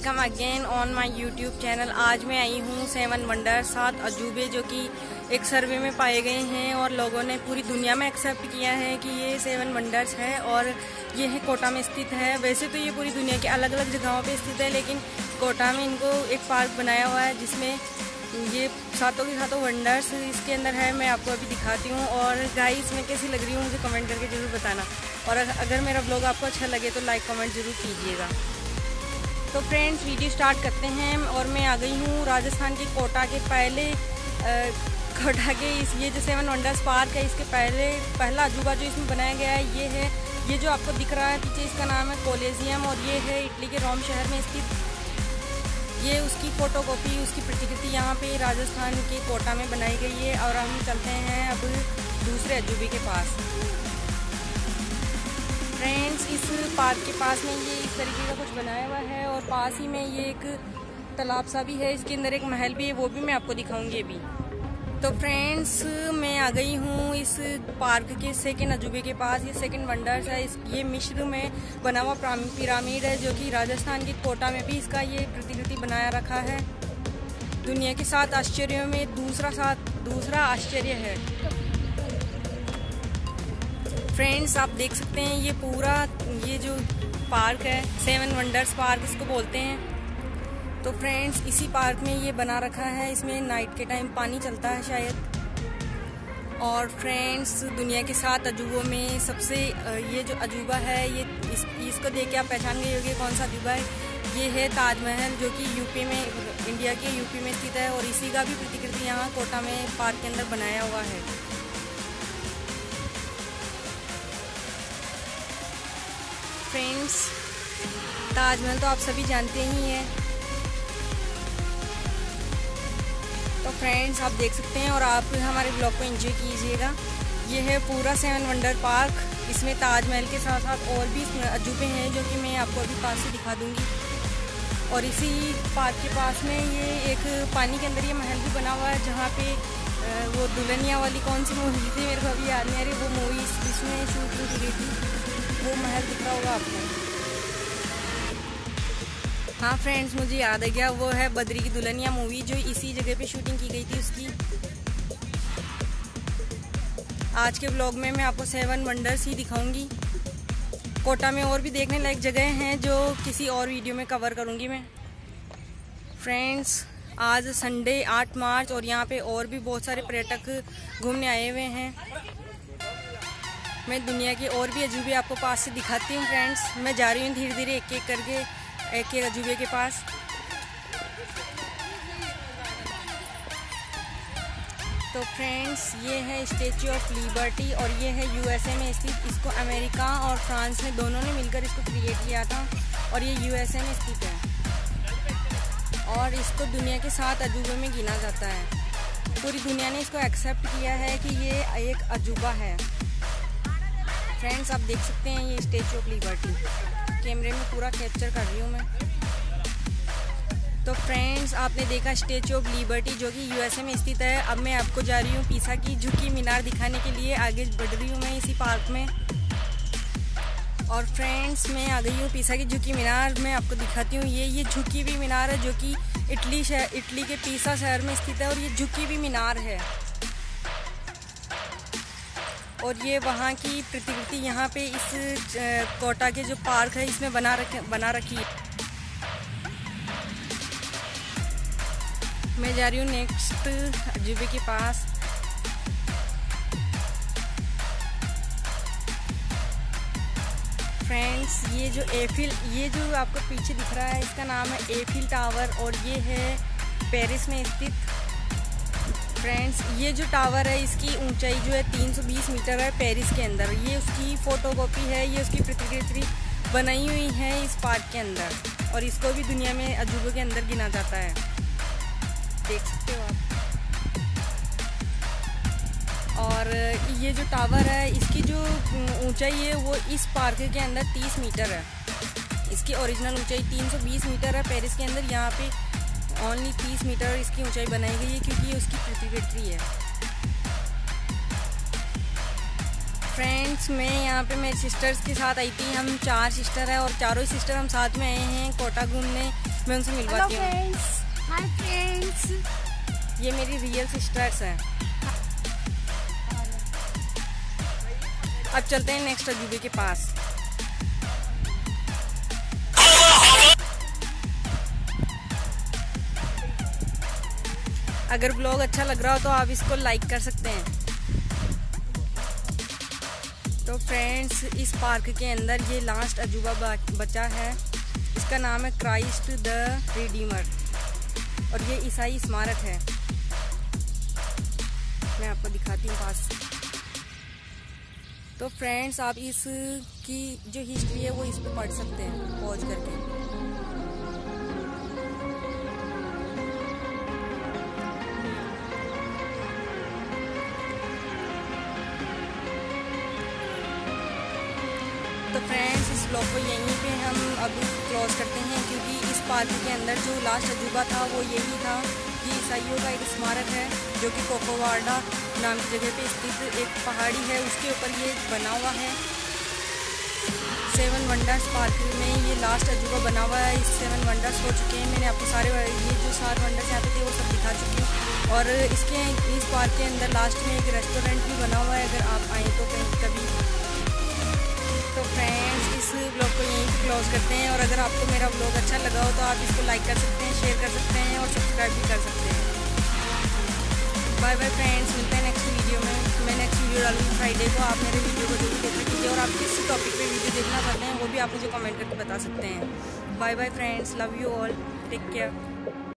Welcome again on my YouTube channel आज मैं आई हूँ सेवन वंडर सात अजूबे, जो कि एक सर्वे में पाए गए हैं और लोगों ने पूरी दुनिया में एक्सेप्ट किया है कि ये सेवन वंडर्स है और ये है कोटा में स्थित है। वैसे तो ये पूरी दुनिया के अलग अलग जगहों पे स्थित है, लेकिन कोटा में इनको एक पार्क बनाया हुआ है, जिसमें ये सातों के सातों वंडर्स इसके अंदर है। मैं आपको अभी दिखाती हूँ और गाइस में कैसी लग रही हूँ मुझे कमेंट करके ज़रूर बताना। और अगर मेरा ब्लॉग आपको अच्छा लगे तो लाइक कमेंट ज़रूर कीजिएगा। तो फ्रेंड्स वीडियो स्टार्ट करते हैं और मैं आ गई हूँ राजस्थान के कोटा के पहले कोटा के इस ये जो सेवन वंडर्स पार्क है, इसके पहले, पहला अजूबा जो इसमें बनाया गया है, ये है, ये जो आपको दिख रहा है पीछे इसका नाम है कोलेजियम और ये है इटली के रोम शहर में स्थित। ये उसकी फ़ोटो फ़ोटोकॉपी उसकी प्रतिकृति यहाँ पे राजस्थान के कोटा में बनाई गई है और हम चलते हैं अब दूसरे अजूबे के पास। फ्रेंड्स इस पार्क के पास में ये इस तरीके का कुछ बनाया हुआ है और पास ही में ये एक तालाब सा भी है। इसके अंदर एक महल भी है, वो भी मैं आपको दिखाऊँगी अभी। तो फ्रेंड्स मैं आ गई हूँ इस पार्क के सेकेंड अजूबे के पास। ये सेकेंड वंडर्स है। इस, ये मिश्र में बना हुआ पिरामिड है, जो कि राजस्थान के कोटा में भी इसका ये प्रतिकृति बनाया रखा है। दुनिया के सात आश्चर्यों में दूसरा सात, दूसरा आश्चर्य है। फ्रेंड्स आप देख सकते हैं ये पूरा ये जो पार्क है सेवन वंडर्स पार्क इसको बोलते हैं। तो फ्रेंड्स इसी पार्क में ये बना रखा है इसमें नाइट के टाइम पानी चलता है शायद। और फ्रेंड्स दुनिया के सात अजूबों में सबसे ये जो अजूबा है ये इस, इसको देख के आप पहचान गए होंगे कौन सा अजूबा है। ये है ताजमहल जो कि यूपी में इंडिया के यूपी में स्थित है और इसी का भी प्रतिकृति यहाँ कोटा में पार्क के अंदर बनाया हुआ है। फ्रेंड्स ताजमहल तो आप सभी जानते ही हैं। तो फ्रेंड्स आप देख सकते हैं और आप हमारे ब्लॉग को एंजॉय कीजिएगा। ये है पूरा सेवन वंडर पार्क इसमें ताजमहल के साथ साथ और भी अजूबे हैं जो कि मैं आपको अभी पास से दिखा दूँगी। और इसी पार्क के पास में ये एक पानी के अंदर ये महल भी बना हुआ है, जहाँ पे वो दुल्हनिया वाली कौन सी मूवी थी, मेरे को अभी याद नहीं आ रही, वो मूवी इसमें शूटिंग की गई थी। वो महल दिख रहा होगा आपको। हाँ फ्रेंड्स मुझे याद आ गया, वो है बद्री की दुल्हनिया मूवी जो इसी जगह पे शूटिंग की गई थी उसकी। आज के ब्लॉग में मैं आपको सेवन वंडर्स ही दिखाऊँगी। कोटा में और भी देखने लायक जगह हैं जो किसी और वीडियो में कवर करूँगी मैं। फ्रेंड्स आज संडे 8 मार्च और यहाँ पे और भी बहुत सारे पर्यटक घूमने आए हुए हैं। मैं दुनिया के और भी अजूबे आपको पास से दिखाती हूँ फ्रेंड्स मैं जा रही हूँ धीरे धीरे एक एक करके एक एक अजूबे के पास. तो फ्रेंड्स ये है स्टेचू ऑफ़ लिबर्टी और ये है यूएसए में स्थित. इसको अमेरिका और फ्रांस ने दोनों ने मिलकर इसको क्रिएट किया था और ये यूएसए में स्थित है. और इसको दुनिया के सात अजूबे में गिना जाता है. पूरी दुनिया ने इसको एक्सेप्ट किया है कि ये एक अजूबा है. फ्रेंड्स आप देख सकते हैं ये स्टेचू ऑफ़ लिबर्टी कैमरे में पूरा कैप्चर कर रही हूँ मैं। तो फ्रेंड्स आपने देखा स्टेचू ऑफ़ लिबर्टी जो कि यूएसए में स्थित है। अब मैं आपको जा रही हूँ पीसा की झुकी मीनार दिखाने के लिए। आगे बढ़ रही हूँ मैं इसी पार्क में। और फ्रेंड्स मैं आ गई हूँ पीसा की झुकी मीनार। मैं आपको दिखाती हूँ ये ये झुकी हुई मीनार है जो कि इटली शहर इटली के पीसा शहर में स्थित है और ये झुकी हुई मीनार है। और ये वहाँ की प्रतिकृति यहाँ पे इस कोटा के जो पार्क है, इसमें बना रखे, बना रखी है। मैं जा रही हूँ नेक्स्ट अजूबे के पास। फ्रेंड्स, ये जो एफिल ये जो आपको पीछे दिख रहा है, इसका नाम है एफिल टावर और ये है पेरिस में स्थित फ्रेंड्स ये जो टावर है, इसकी ऊंचाई जो है 320 मीटर है पेरिस के अंदर। ये उसकी फ़ोटोकॉपी है, ये उसकी प्रतिकृति बनाई हुई है इस पार्क के अंदर। और इसको भी दुनिया में अजूबों के अंदर गिना जाता है। देख सकते हो आप। और ये जो टावर है, इसकी जो ऊंचाई है, वो इस पार्क के अंदर 30 मीटर है। इसकी ओरिजिनल ऊंचाई 320 मीटर है। पेरिस के अंदर यहाँ पे ओनली तीस मीटर इसकी ऊंचाई बनाई गई है क्योंकि ये उसकी प्रतिकृति है। फ्रेंड्स मैं यहाँ पे मेरे सिस्टर्स के साथ आई थी। हम चार सिस्टर हैं और चारों सिस्टर हम साथ में आए हैं कोटा घूमने। मैं उनसे मिलवाती हूँ। हाय फ्रेंड्स ये मेरी रियल सिस्टर्स हैं। अब चलते हैं नेक्स्ट अजूबे के पास। अगर ब्लॉग अच्छा लग रहा हो तो आप इसको लाइक कर सकते हैं। तो फ्रेंड्स इस पार्क के अंदर ये लास्ट अजूबा बचा है। इसका नाम है क्राइस्ट द रिडीमर और ये ईसाई स्मारक है। मैं आपको दिखाती हूँ पास। तो फ्रेंड्स आप इस की जो हिस्ट्री है वो इस पर पढ़ सकते हैं पॉज करके। तो फ्रेंड्स इस ब्लॉग को यहीं पे हम अब क्लोज करते हैं क्योंकि इस पार्क के अंदर जो लास्ट अजूबा था, वो यही था कि ईसाइयों का एक स्मारक है, जो कि कोकोवाडा नाम की जगह पे स्थित एक पहाड़ी है, उसके ऊपर ये बना हुआ है। सेवन वंडर्स पार्क में ये लास्ट अजूबा बना हुआ है, इस सेवन वंडर्स हो चुके हैं। मैंने आपको सारे, ये जो सात वंडर्स यहाँ पे थे, वो सब दिखा चुकी हूँ। और इसके, इस पार्क के अंदर लास्ट में एक रेस्टोरेंट भी बना हुआ है, अगर आप आएँ तो कहीं कभी। तो फ्रेंड्स इस ब्लॉग को यहीं क्लोज करते हैं। और अगर आपको मेरा ब्लॉग अच्छा लगा हो तो आप इसको लाइक कर सकते हैं शेयर कर सकते हैं और सब्सक्राइब भी कर सकते हैं। बाय बाय फ्रेंड्स मिलते हैं नेक्स्ट वीडियो में। मैं नेक्स्ट वीडियो डालूँगी फ्राइडे को। आप मेरे वीडियो को ज़रूर देखना कीजिए और आप किस टॉपिक पर वीडियो देखना चाहते हैं, वो भी आप मुझे कमेंट करके बता सकते हैं। Bye bye friends love you all take care